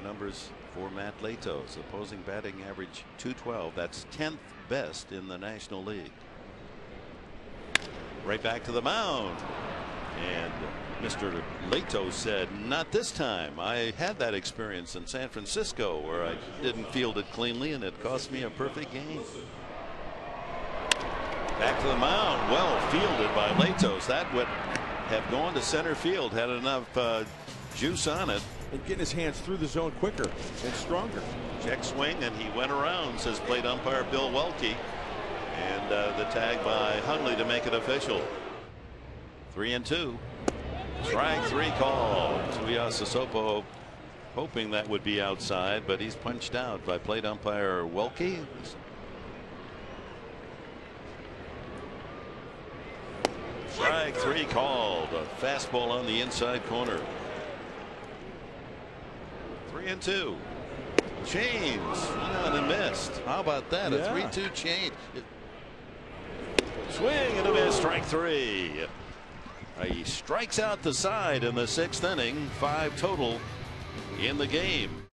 the numbers for Mat Latos. Opposing batting average 212. That's 10th best in the National League. Right back to the mound. And Mr. Latos said, not this time. I had that experience in San Francisco where I didn't field it cleanly and it cost me a perfect game. Back to the mound. Well fielded by Latos. That would have gone to center field had enough uh, juice on it. And getting his hands through the zone quicker and stronger. Check swing and he went around says plate umpire Bill Welke. And uh, the tag by Hundley to make it official. Three and two. Strike three call. Tuiasosopo hoping that would be outside, but he's punched out by plate umpire Welke. Strike three called. A fastball on the inside corner. Three and two. Chains went on and missed. How about that? Yeah. A 3 2 change. Swing and a miss. Strike three. He strikes out the side in the sixth inning. Five total in the game.